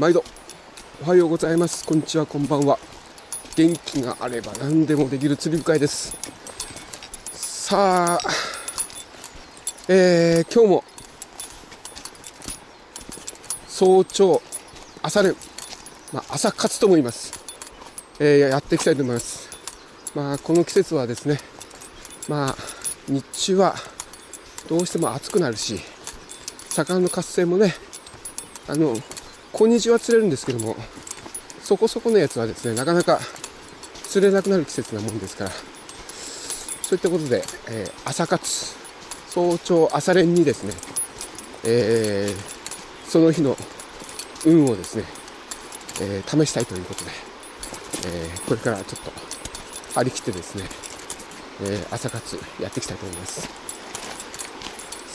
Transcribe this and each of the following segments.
毎度。おはようございます。こんにちは。こんばんは。元気があれば何でもできる釣り深いです。さあえー、今日も早朝朝練、まあ、朝活とも言います、えー、やっていきたいと思います。まあこの季節はですねまあ日中はどうしても暑くなるし魚の活性もねあの小虹は釣れるんですけども。そこそこのやつはですねなかなか釣れなくなる季節なもんですから。そういったことで、えー、朝活。早朝朝練にですね、えー、その日の運をですね、えー、試したいということで、えー、これからちょっと張り切ってですね、え朝活やっていきたいと思います。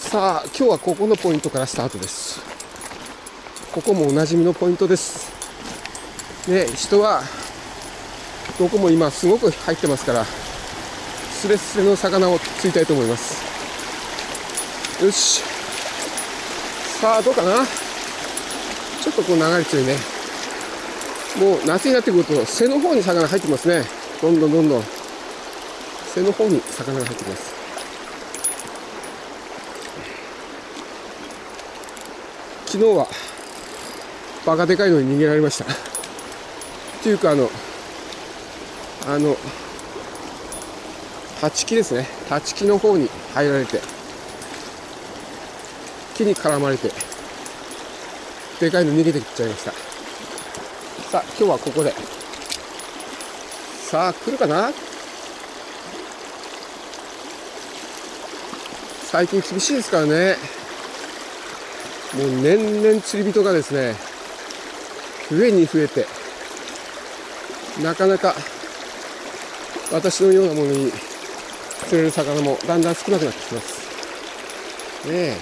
さあ今日はここのポイントからスタートです。ここもおなじみのポイントです。で人はどこも今すごく入ってますからスレスレの魚を釣りたいと思います。よし。さあどうかな？ちょっとこう流れちゃうね。もう夏になってくると背の方に魚入ってますね。どんどんどんどん。背の方に魚が入ってきます。昨日はバカでかいのに逃げられました。っていうかあのあの立ち木ですね。立ち木の方に入られて木に絡まれてでかいの逃げてきちゃいました。さあ今日はここで。さあ来るかな？最近厳しいですからね。もう年々釣り人がですね増えに増えてなかなか私のようなものに釣れる魚もだんだん少なくなってきます。ねえ。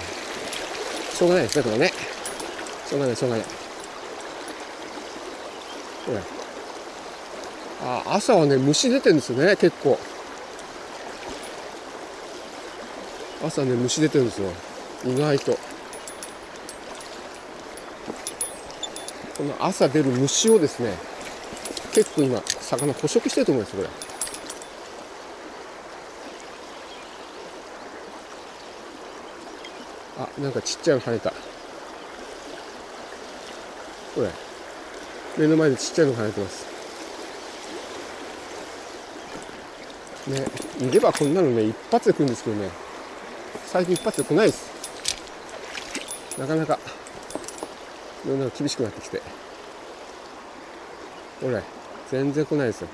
しょうがないですねこれね。しょうがないしょうがない。これあ朝はね虫出てるんですよね結構。朝ね虫出てるんですよ。意外と。この朝出る虫をですね結構今魚捕食してると思うんですこれ。あなんかちっちゃいの跳ねた。これ。目の前でちっちゃいの跳ねてます。ねいればこんなのね一発で来るんですけどね。最近一発で来ないです。なかなか。世の中厳しくなってきて。ほれ全然来ないですよ。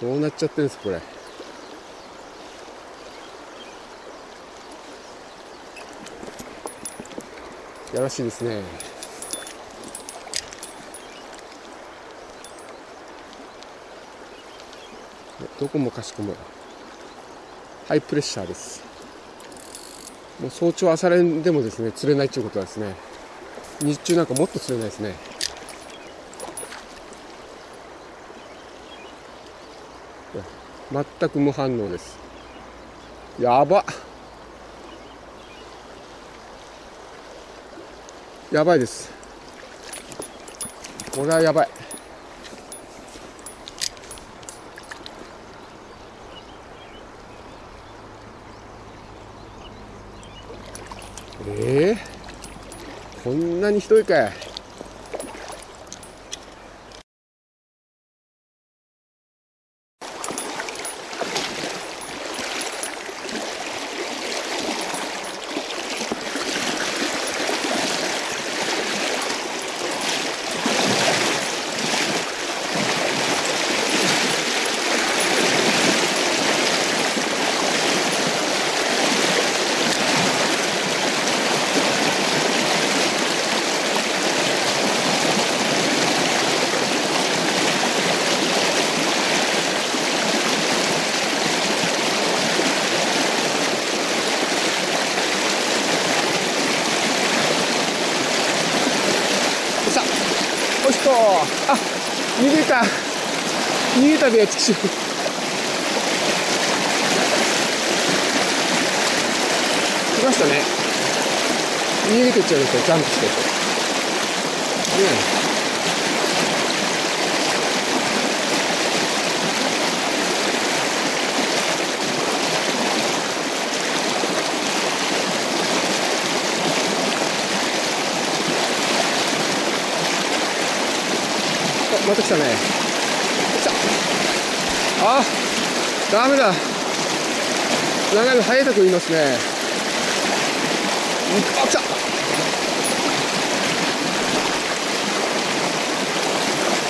どうなっちゃってるんですこれ。やらしいですね。どこもかしこも。ハイプレッシャーです。もう早朝朝練でもですね釣れないということはですね。日中なんかもっと釣れないですね。全く無反応です。やば。やばいです。これはやばい。ええー？こんなにひどいかい。あ逃げた。逃げたで畜生来ましたね。逃げてっちゃうんですよジャンプして。ねえ。また来たね。来た。あダメだ。長いの早いとこいますね。あ来た。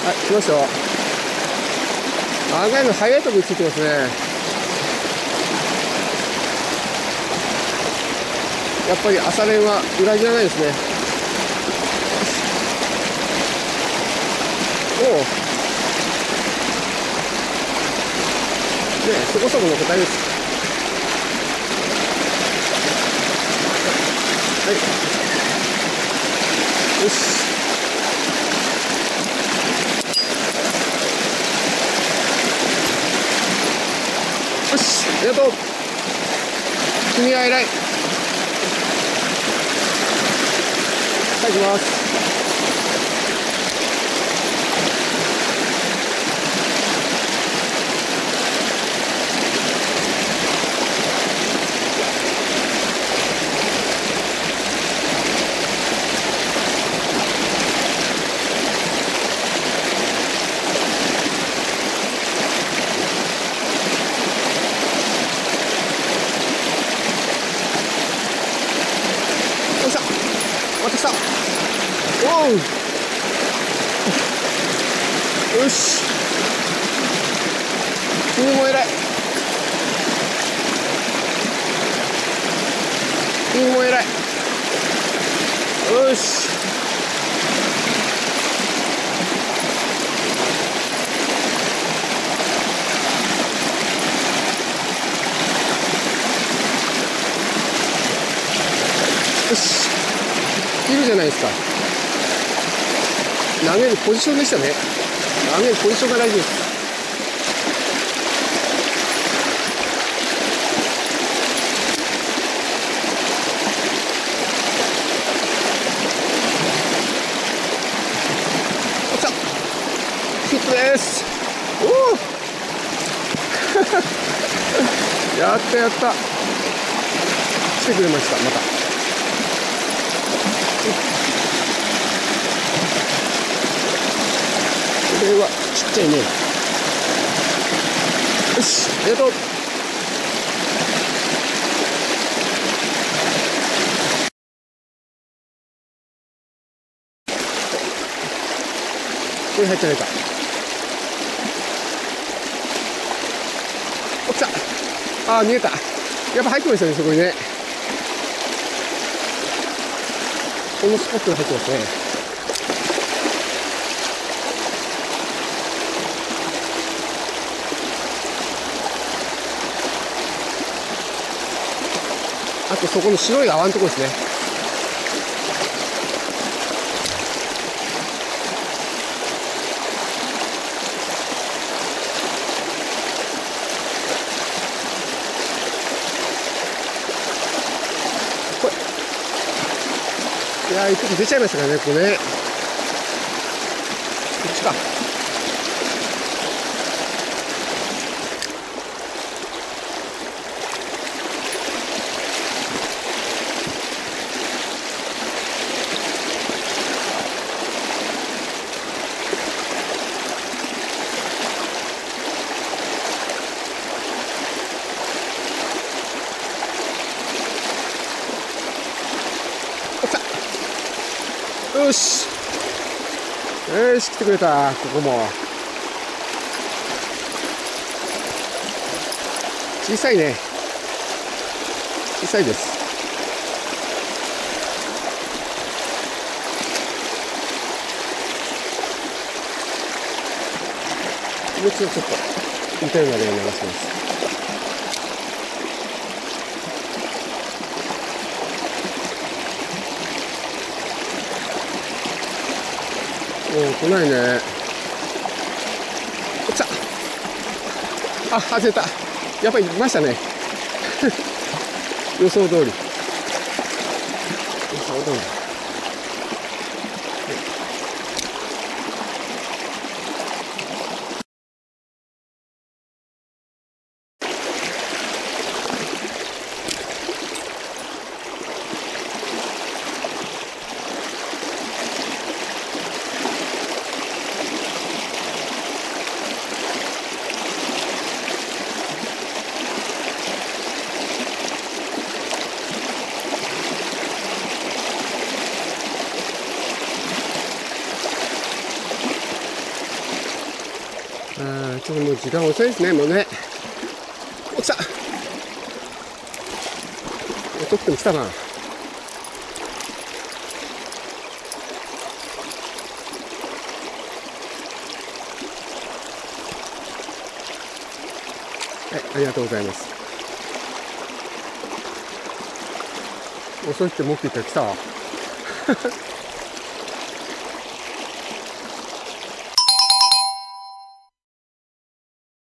はい来ましたよ。長いの早いとこについてますね。やっぱり朝練は裏切らないですねおおねそこそこの答えです。はい。よし。よし。ありがとう。君は偉い。はい行きます。おうよし。君も偉い。君も偉い。よし。よし。いるじゃないですか。投げるポジションでしたね。投げるポジションが大事です。おっしゃヒットです。おお やったやった。来てくれましたまた。れはちっちゃいね。よしありがとうこれ入ってないか。お来た。ああ見えた。やっぱ入ってましたねそこにね。このスポットに入ってますね。とそこの白い泡のとこですね。これ。いやー一匹出ちゃいましたからねここね。こっちかよしよし来てくれたここも。小さいね。小さいです。もうちょっと似たような例を流します。来ないね。おっちゃ。あ外れた。やっぱりいましたね。予想通り。予想通り。時間遅いですね、もうね。お、来たお、とっても来たな。はい、ありがとうございます。遅いって持っていったら来たわ。